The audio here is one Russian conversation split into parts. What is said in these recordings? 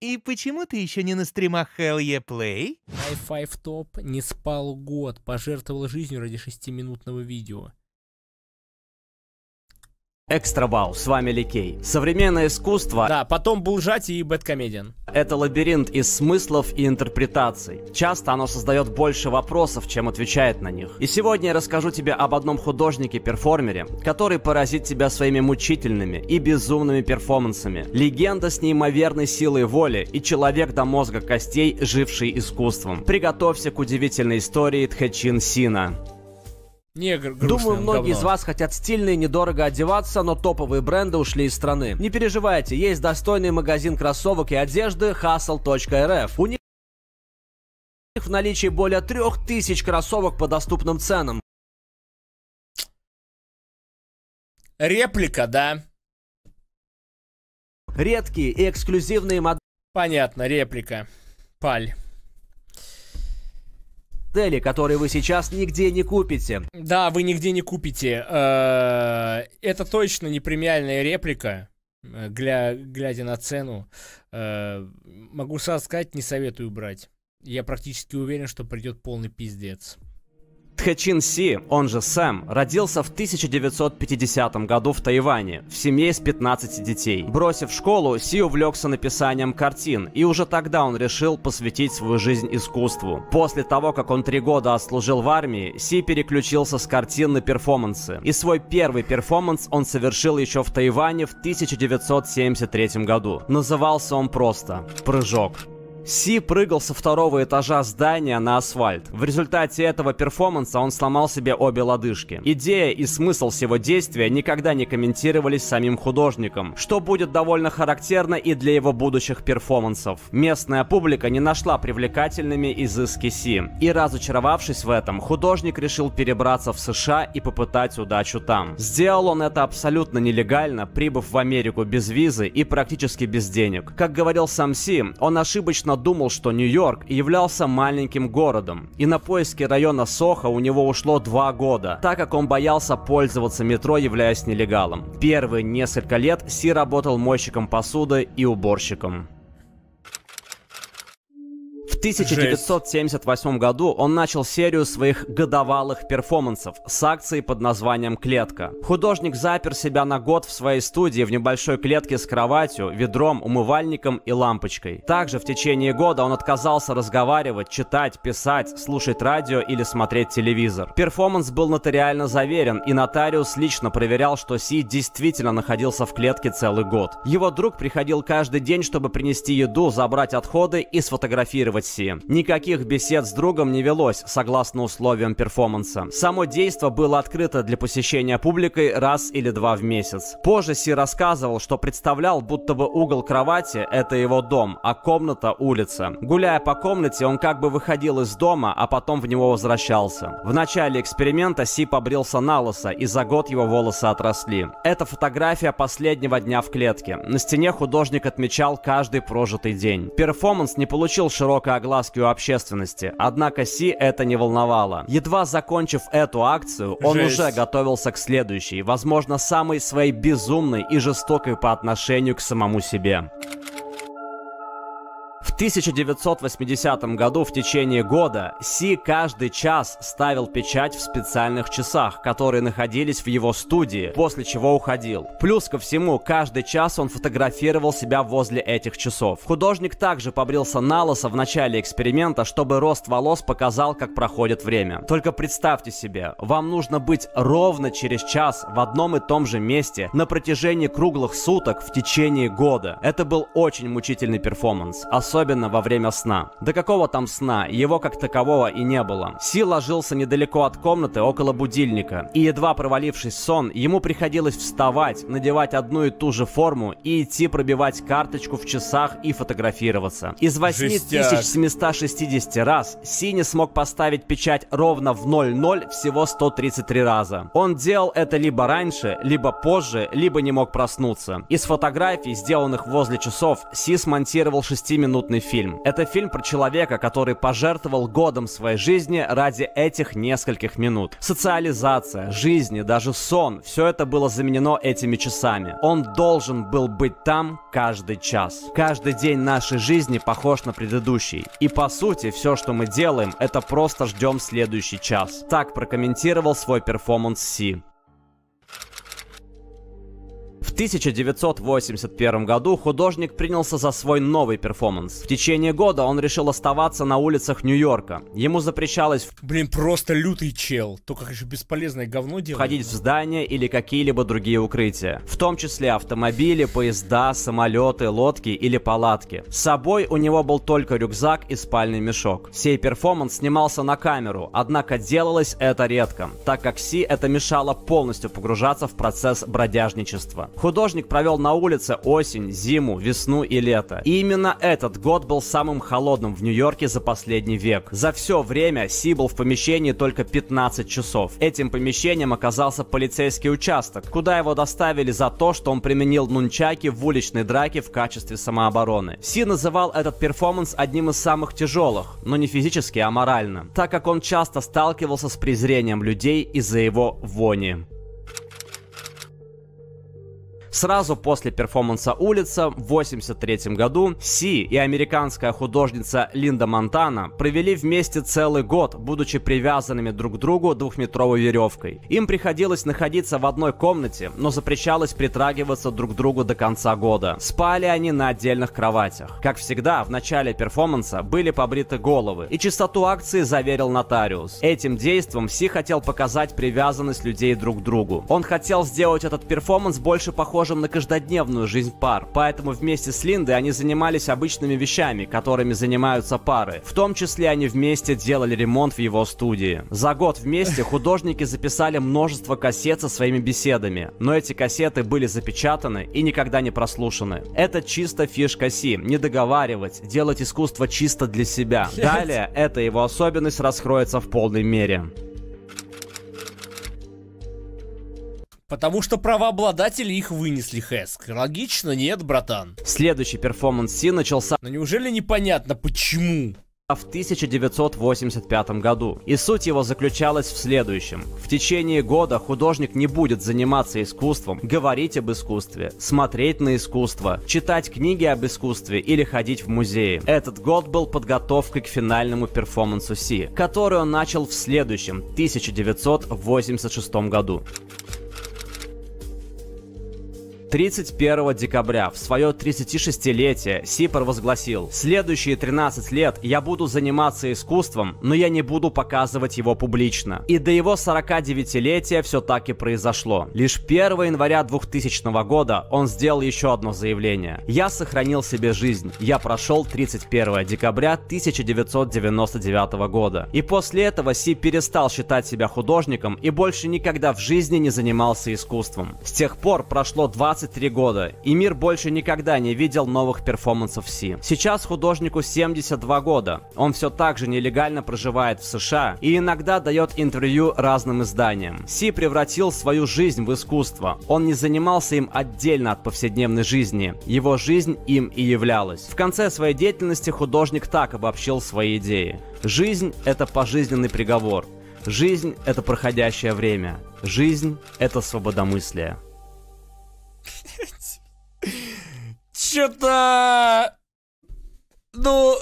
И почему ты еще не на стримах Hell Yeah Play? i5 Top не спал год, пожертвовал жизнью ради шестиминутного видео. Экстра Вау, с вами Ликей. Современное искусство Да, потом был Жати и Бэткомедиан. — это лабиринт из смыслов и интерпретаций. Часто оно создает больше вопросов, чем отвечает на них. И сегодня я расскажу тебе об одном художнике-перформере, который поразит тебя своими мучительными и безумными перформансами. Легенда с неимоверной силой воли и человек до мозга костей, живший искусством. Приготовься к удивительной истории Тхэчин Сина. Не, гр- грустное Думаю, многие говно. из вас хотят стильно и недорого одеваться, но топовые бренды ушли из страны. Не переживайте, есть достойный магазин кроссовок и одежды hustle.rf. У них в наличии более 3000 кроссовок по доступным ценам. Реплика, да? Редкие и эксклюзивные Понятно, реплика. Паль. Модели, которые вы сейчас нигде не купите. Да, вы нигде не купите. Э, Это точно не премиальная реплика, э, гля- глядя на цену. Э, Могу сразу сказать, не советую брать. Я практически уверен, что придет полный пиздец. Тхэчин Си, он же Сэм, родился в 1950 году в Тайване, в семье из 15 детей. Бросив школу, Си увлекся написанием картин, и уже тогда он решил посвятить свою жизнь искусству. После того, как он три года отслужил в армии, Си переключился с картин на перформансы. И свой первый перформанс он совершил еще в Тайване в 1973 году. Назывался он просто «Прыжок». Си прыгал со второго этажа здания на асфальт. В результате этого перформанса он сломал себе обе лодыжки. Идея и смысл всего действия никогда не комментировались самим художником, что будет довольно характерно и для его будущих перформансов. Местная публика не нашла привлекательными изыски Си. И разочаровавшись в этом, художник решил перебраться в США и попытать удачу там. Сделал он это абсолютно нелегально, прибыв в Америку без визы и практически без денег. Как говорил сам Си, он ошибочно думал, что Нью-Йорк являлся маленьким городом, и на поиски района Сохо у него ушло два года, так как он боялся пользоваться метро, являясь нелегалом. Первые несколько лет Си работал мойщиком посуды и уборщиком. В 1978 году он начал серию своих годовалых перформансов с акцией под названием «Клетка». Художник запер себя на год в своей студии в небольшой клетке с кроватью, ведром, умывальником и лампочкой. Также в течение года он отказался разговаривать, читать, писать, слушать радио или смотреть телевизор. Перформанс был нотариально заверен, и нотариус лично проверял, что Си действительно находился в клетке целый год. Его друг приходил каждый день, чтобы принести еду, забрать отходы и сфотографировать Си. Никаких бесед с другом не велось, согласно условиям перформанса. Само действо было открыто для посещения публикой раз или два в месяц. Позже Си рассказывал, что представлял, будто бы угол кровати – это его дом, а комната – улица. Гуляя по комнате, он как бы выходил из дома, а потом в него возвращался. В начале эксперимента Си побрился на лысо, и за год его волосы отросли. Это фотография последнего дня в клетке. На стене художник отмечал каждый прожитый день. Перформанс не получил широкой огласки у общественности, однако Си это не волновало. Едва закончив эту акцию, он Жесть. уже готовился к следующей, возможно, самой своей безумной и жестокой по отношению к самому себе. В 1980 году в течение года Си каждый час ставил печать в специальных часах, которые находились в его студии, после чего уходил. Плюс ко всему, каждый час он фотографировал себя возле этих часов. Художник также побрился на лысо в начале эксперимента, чтобы рост волос показал, как проходит время. Только представьте себе, вам нужно быть ровно через час в одном и том же месте на протяжении круглых суток в течение года. Это был очень мучительный перформанс, особенно во время сна. До какого там сна? Его как такового и не было. Си ложился недалеко от комнаты, около будильника, и едва провалившись в сон, ему приходилось вставать, надевать одну и ту же форму и идти пробивать карточку в часах и фотографироваться. Из Жестяк. 8760 раз Си не смог поставить печать ровно в 00 всего 133 раза. Он делал это либо раньше, либо позже, либо не мог проснуться. Из фотографий, сделанных возле часов, Си смонтировал 6-минутный удивительный фильм. Это фильм про человека, который пожертвовал годом своей жизни ради этих нескольких минут. Социализация, жизнь и даже сон – все это было заменено этими часами. Он должен был быть там каждый час. Каждый день нашей жизни похож на предыдущий. И по сути, все, что мы делаем, это просто ждем следующий час. Так прокомментировал свой перформанс Си. В 1981 году художник принялся за свой новый перформанс. В течение года он решил оставаться на улицах Нью-Йорка. Ему запрещалось Блин, просто лютый чел. Только, конечно, бесполезное говно делает. входить в здания или какие-либо другие укрытия, в том числе автомобили, поезда, самолеты, лодки или палатки. С собой у него был только рюкзак и спальный мешок. Сей перформанс снимался на камеру, однако делалось это редко, так как Си это мешало полностью погружаться в процесс бродяжничества. Художник провел на улице осень, зиму, весну и лето. И именно этот год был самым холодным в Нью-Йорке за последний век. За все время Си был в помещении только 15 часов. Этим помещением оказался полицейский участок, куда его доставили за то, что он применил нунчаки в уличной драке в качестве самообороны. Си называл этот перформанс одним из самых тяжелых, но не физически, а морально, так как он часто сталкивался с презрением людей из-за его вони. Сразу после перформанса «Улица» в 1983 году Си и американская художница Линда Монтана провели вместе целый год, будучи привязанными друг к другу двухметровой веревкой. Им приходилось находиться в одной комнате, но запрещалось притрагиваться друг к другу до конца года. Спали они на отдельных кроватях. Как всегда, в начале перформанса были побриты головы, и чистоту акции заверил нотариус. Этим действом Си хотел показать привязанность людей друг к другу. Он хотел сделать этот перформанс больше похожим на каждодневную жизнь пар, поэтому вместе с Линдой они занимались обычными вещами, которыми занимаются пары. В том числе они вместе делали ремонт в его студии. За год вместе художники записали множество кассет со своими беседами, но эти кассеты были запечатаны и никогда не прослушаны. Это чисто фишка Си, не договаривать, делать искусство чисто для себя. Далее эта его особенность раскроется в полной мере. Потому что правообладатели их вынесли, Хэск. Логично, нет, братан? Следующий перформанс Си начался Но неужели непонятно, почему? в 1985 году. И суть его заключалась в следующем. В течение года художник не будет заниматься искусством, говорить об искусстве, смотреть на искусство, читать книги об искусстве или ходить в музеи. Этот год был подготовкой к финальному перформансу Си, который он начал в следующем, 1986 году. 31 декабря, в свое 36-летие, Си провозгласил «Следующие 13 лет я буду заниматься искусством, но я не буду показывать его публично». И до его 49-летия все так и произошло. Лишь 1 января 2000 года он сделал еще одно заявление. «Я сохранил себе жизнь. Я прошел 31 декабря 1999 года». И после этого Си перестал считать себя художником и больше никогда в жизни не занимался искусством. С тех пор прошло 20 23 года, и мир больше никогда не видел новых перформансов Си. Сейчас художнику 72 года. Он все так же нелегально проживает в США и иногда дает интервью разным изданиям. Си превратил свою жизнь в искусство. Он не занимался им отдельно от повседневной жизни. Его жизнь им и являлась. В конце своей деятельности художник так обобщил свои идеи. Жизнь — это пожизненный приговор. Жизнь — это проходящее время. Жизнь — это свободомыслие. Чё-то... Ну...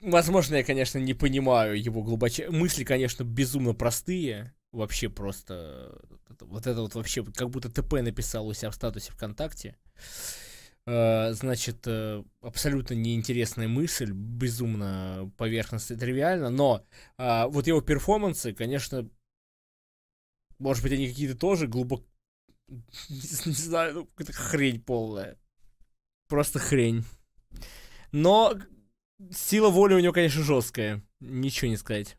Возможно, я, конечно, не понимаю его глубоче... Мысли, конечно, безумно простые. Вообще просто... Вот это вот вообще как будто ТП написал у себя в статусе ВКонтакте. Uh, значит, uh, абсолютно неинтересная мысль, безумно поверхностно и тривиально, но uh, вот его перформансы, конечно, может быть, они какие-то тоже глубоко... Не знаю, ну, какая-то хрень полная. Просто хрень. Но сила воли у него, конечно, жесткая. Ничего не сказать.